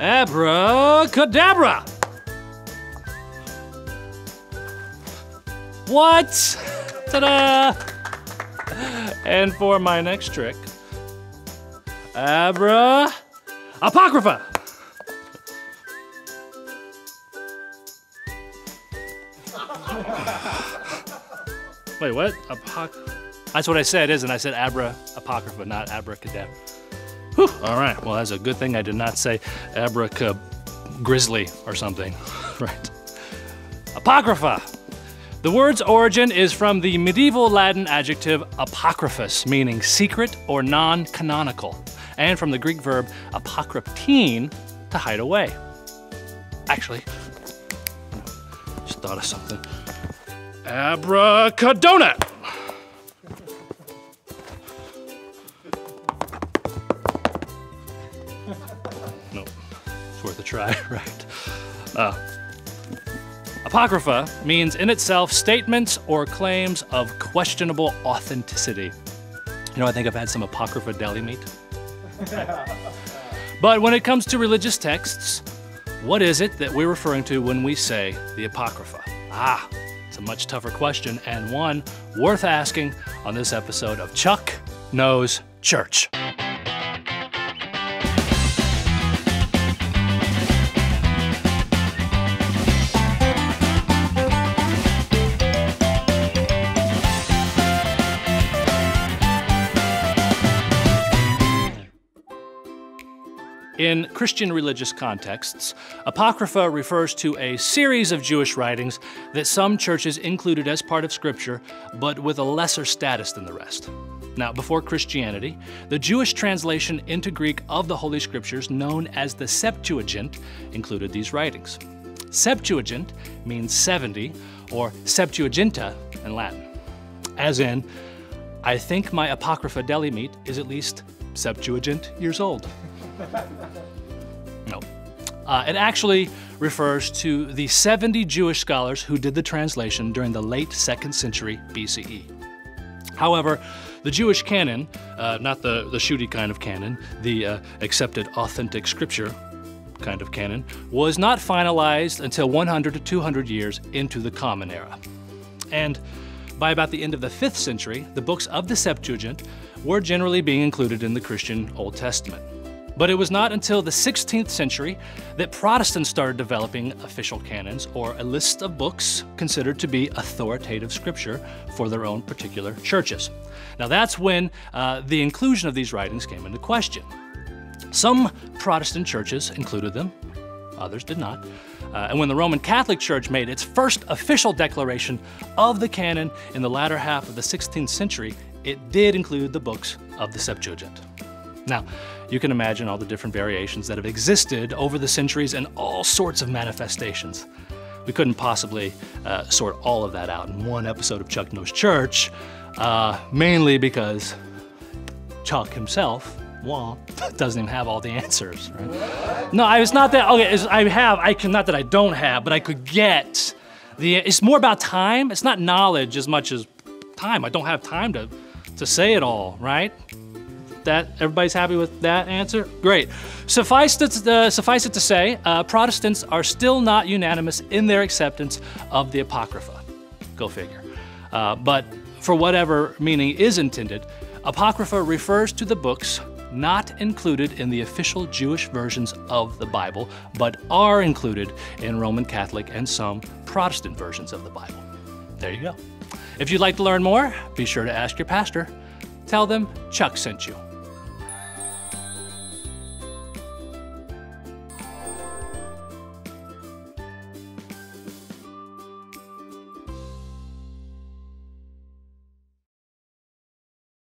Abracadabra! What? Ta-da! And for my next trick, Abra Apocrypha! Wait, what? Apoc That's what I said, isn't it? I said Abra Apocrypha, not Abracadabra. Whew. All right, well, that's a good thing I did not say Abraca Grizzly or something. right. Apocrypha. The word's origin is from the medieval Latin adjective apocryphus, meaning secret or non canonical, and from the Greek verb apokryptein, to hide away. Actually, just thought of something. Abracadonut! Try, right? Uh, Apocrypha means in itself statements or claims of questionable authenticity. You know, I think I've had some Apocrypha deli meat. but when it comes to religious texts, what is it that we're referring to when we say the Apocrypha? Ah, it's a much tougher question and one worth asking on this episode of Chuck Knows Church. In Christian religious contexts, Apocrypha refers to a series of Jewish writings that some churches included as part of Scripture, but with a lesser status than the rest. Now, before Christianity, the Jewish translation into Greek of the Holy Scriptures, known as the Septuagint, included these writings. Septuagint means 70, or Septuaginta in Latin. As in, I think my Apocrypha deli meat is at least Septuagint years old. no. Uh, it actually refers to the 70 Jewish scholars who did the translation during the late 2nd century BCE. However, the Jewish canon, uh, not the, the shooty kind of cannon, the uh, accepted authentic scripture kind of canon, was not finalized until 100 to 200 years into the Common Era. And by about the end of the 5th century, the books of the Septuagint were generally being included in the Christian Old Testament. But it was not until the 16th century that Protestants started developing official canons, or a list of books considered to be authoritative scripture for their own particular churches. Now that's when uh, the inclusion of these writings came into question. Some Protestant churches included them, others did not. Uh, and when the Roman Catholic Church made its first official declaration of the canon in the latter half of the 16th century, it did include the books of the Septuagint. Now, you can imagine all the different variations that have existed over the centuries and all sorts of manifestations. We couldn't possibly uh, sort all of that out in one episode of Chuck Knows Church, uh, mainly because Chuck himself, well, doesn't even have all the answers. Right? No, I was not that. Okay, I have. I can not that I don't have, but I could get the. It's more about time. It's not knowledge as much as time. I don't have time to to say it all. Right? that everybody's happy with that answer? Great. Suffice it, uh, suffice it to say, uh, Protestants are still not unanimous in their acceptance of the Apocrypha. Go figure. Uh, but for whatever meaning is intended, Apocrypha refers to the books not included in the official Jewish versions of the Bible, but are included in Roman Catholic and some Protestant versions of the Bible. There you go. If you'd like to learn more, be sure to ask your pastor. Tell them Chuck sent you.